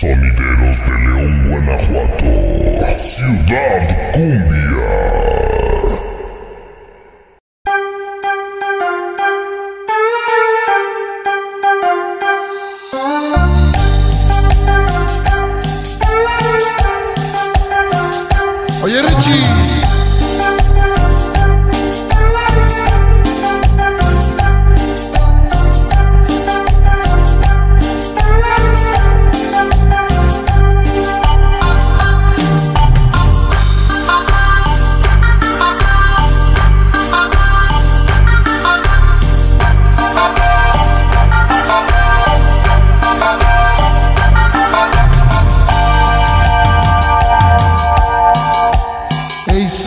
Sonideros de León, Guanajuato. Ciudad Cumbia.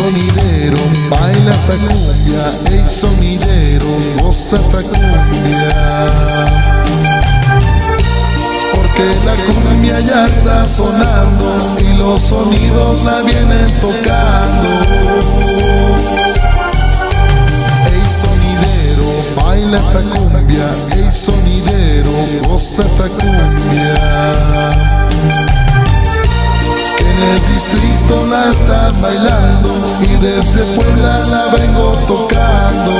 Sonidero, baila esta cumbia, ey sonidero, goza esta cumbia. Porque la cumbia ya está sonando y los sonidos la vienen tocando. Ey sonidero, baila esta cumbia, ey sonidero, goza esta cumbia en el distrito la están bailando y desde Puebla la vengo tocando.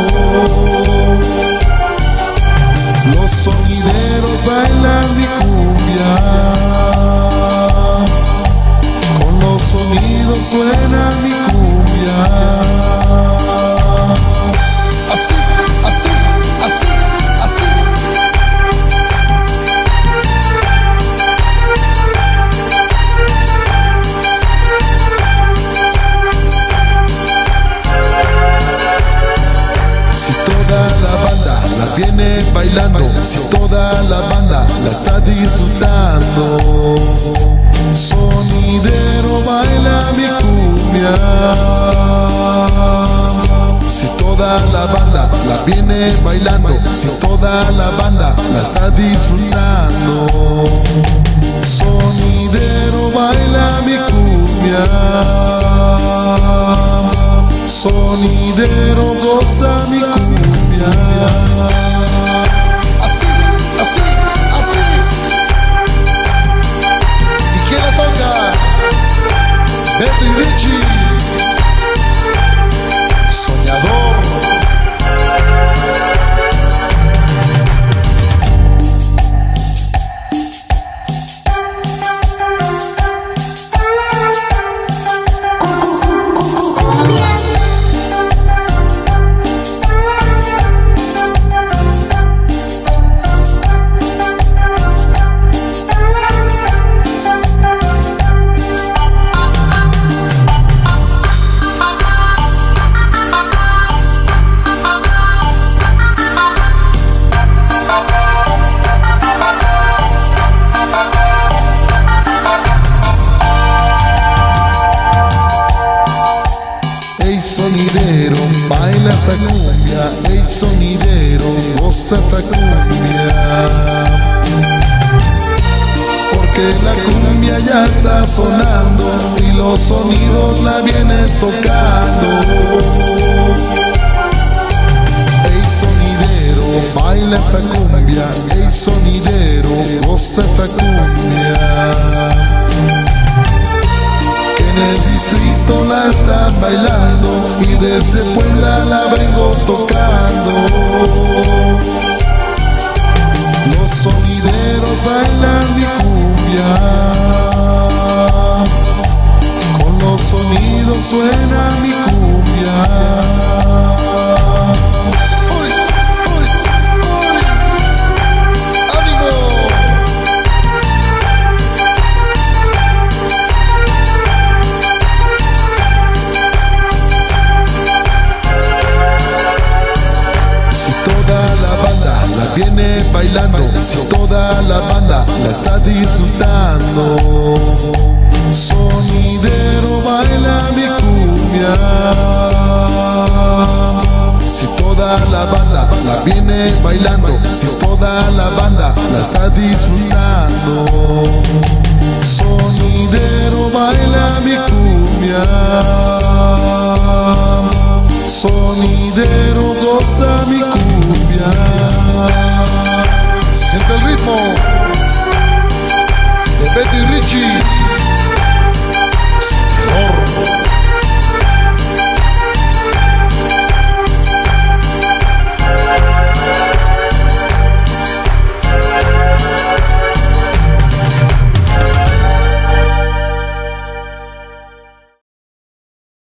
Los sonideros bailan mi cumbia, viene bailando, si toda la banda la está disfrutando, sonidero baila mi cumbia. Si toda la banda la viene bailando, si toda la banda la está disfrutando, sonidero baila mi cumbia. Sonidero goza mi cumbia. Assim, assim, assim. E queira tocar dentro sonidero, baila esta cumbia, ey sonidero, goza esta cumbia. Porque la cumbia ya está sonando y los sonidos la vienen tocando. Baila esta cumbia, ey sonidero, goza esta cumbia en el distrito la están bailando y desde Puebla la vengo tocando. Los sonideros bailan mi cumbia, viene bailando, si toda la banda la está disfrutando, sonidero baila mi cumbia. Si toda la banda la viene bailando, si toda la banda la está disfrutando, sonidero baila mi cumbia. Sonidero goza mi. Siente el ritmo.